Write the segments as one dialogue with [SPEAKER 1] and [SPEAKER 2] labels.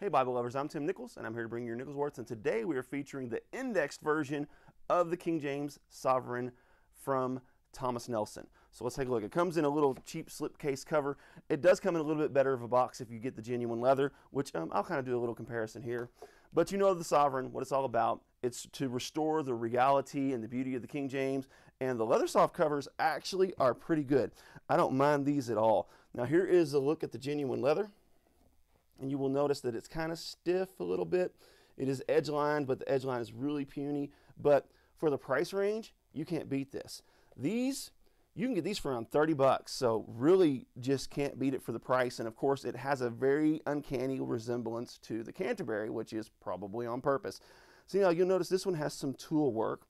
[SPEAKER 1] Hey Bible lovers, I'm Tim Nickels and I'm here to bring you your Nickels Worths and today we are featuring the indexed version of the King James Sovereign from Thomas Nelson. So let's take a look. It comes in a little cheap slipcase cover. It does come in a little bit better of a box if you get the genuine leather, which um, I'll kind of do a little comparison here. But you know the Sovereign, what it's all about. It's to restore the regality and the beauty of the King James, and the leather soft covers actually are pretty good. I don't mind these at all. Now here is a look at the genuine leather and you will notice that it's kind of stiff a little bit. It is edge lined, but the edge line is really puny. But for the price range, you can't beat this. These, you can get these for around 30 bucks. So really just can't beat it for the price. And of course, it has a very uncanny resemblance to the Canterbury, which is probably on purpose. So now you'll notice this one has some tool work.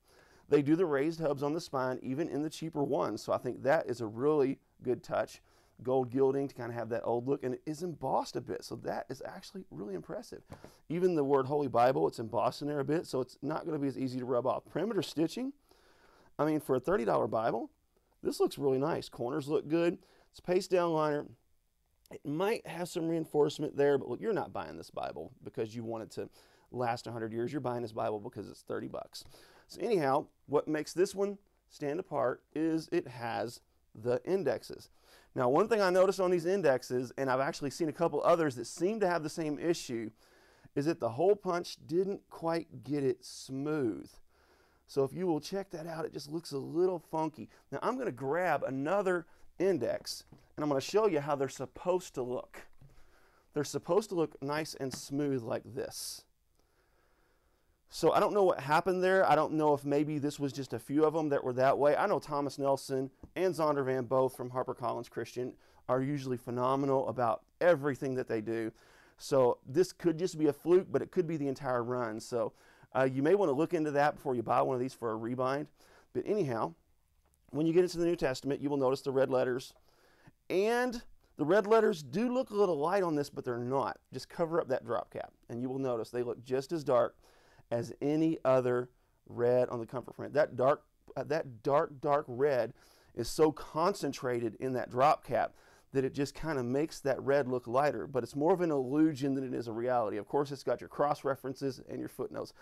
[SPEAKER 1] They do the raised hubs on the spine, even in the cheaper ones. So I think that is a really good touch gold gilding to kind of have that old look, and it is embossed a bit. So that is actually really impressive. Even the word Holy Bible, it's embossed in there a bit, so it's not going to be as easy to rub off. Perimeter stitching, I mean, for a $30 Bible, this looks really nice. Corners look good. It's paste down liner. It might have some reinforcement there, but look, you're not buying this Bible because you want it to last 100 years. You're buying this Bible because it's 30 bucks. So anyhow, what makes this one stand apart is it has the indexes. Now, one thing I noticed on these indexes, and I've actually seen a couple others that seem to have the same issue, is that the hole punch didn't quite get it smooth. So if you will check that out, it just looks a little funky. Now I'm going to grab another index, and I'm going to show you how they're supposed to look. They're supposed to look nice and smooth like this. So I don't know what happened there. I don't know if maybe this was just a few of them that were that way. I know Thomas Nelson and Zondervan, both from HarperCollins Christian, are usually phenomenal about everything that they do. So this could just be a fluke, but it could be the entire run. So uh, you may want to look into that before you buy one of these for a rebind. But anyhow, when you get into the New Testament, you will notice the red letters. And the red letters do look a little light on this, but they're not. Just cover up that drop cap, and you will notice they look just as dark as any other red on the comfort print. That dark, uh, that dark, dark red is so concentrated in that drop cap that it just kind of makes that red look lighter, but it's more of an illusion than it is a reality. Of course, it's got your cross references and your footnotes.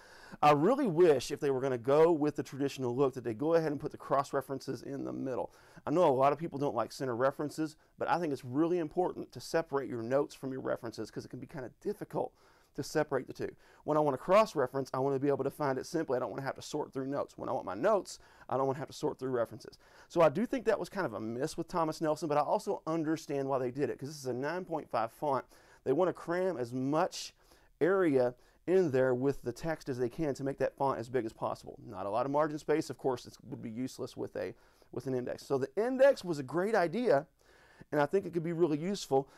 [SPEAKER 1] I really wish if they were going to go with the traditional look that they go ahead and put the cross references in the middle. I know a lot of people don't like center references, but I think it's really important to separate your notes from your references because it can be kind of difficult to separate the two. When I want to cross-reference, I want to be able to find it simply. I don't want to have to sort through notes. When I want my notes, I don't want to have to sort through references. So I do think that was kind of a miss with Thomas Nelson, but I also understand why they did it because this is a 9.5 font. They want to cram as much area in there with the text as they can to make that font as big as possible. Not a lot of margin space, of course, it would be useless with a with an index. So the index was a great idea, and I think it could be really useful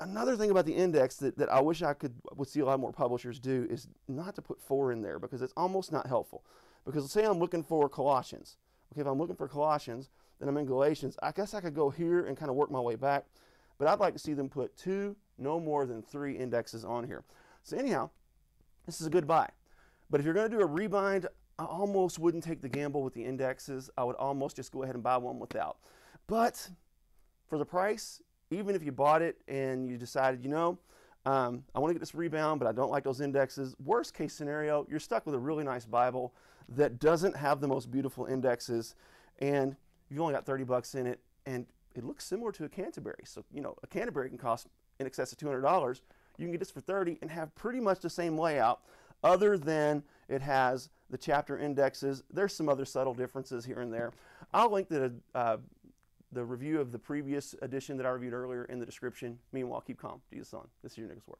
[SPEAKER 1] another thing about the index that, that I wish I could would see a lot more publishers do is not to put four in there because it's almost not helpful. Because say I'm looking for Colossians. Okay, if I'm looking for Colossians, then I'm in Galatians. I guess I could go here and kind of work my way back. But I'd like to see them put two, no more than three indexes on here. So anyhow, this is a good buy. But if you're going to do a rebind, I almost wouldn't take the gamble with the indexes. I would almost just go ahead and buy one without. But for the price, even if you bought it and you decided, you know, um, I want to get this rebound, but I don't like those indexes. Worst case scenario, you're stuck with a really nice Bible that doesn't have the most beautiful indexes, and you've only got 30 bucks in it, and it looks similar to a Canterbury. So, you know, a Canterbury can cost in excess of $200. You can get this for 30 and have pretty much the same layout, other than it has the chapter indexes. There's some other subtle differences here and there. I'll link the uh, the review of the previous edition that I reviewed earlier in the description. Meanwhile, keep calm. Jesus on. This is your Nickels Worth.